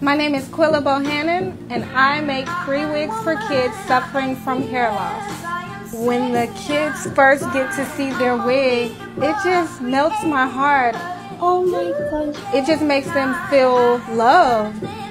My name is Quilla Bohannon, and I make free wigs for kids suffering from hair loss. When the kids first get to see their wig, it just melts my heart. Oh my gosh. It just makes them feel loved.